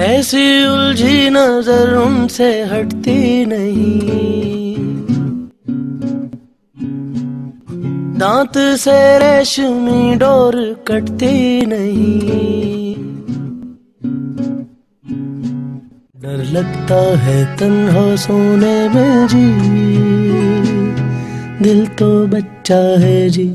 ऐसी उलझी नज़र उनसे हटती नहीं। दांत से रेशमी डोर कटती नहीं। डर लगता है तन्हा सोने में जी। दिल तो बच्चा है जी।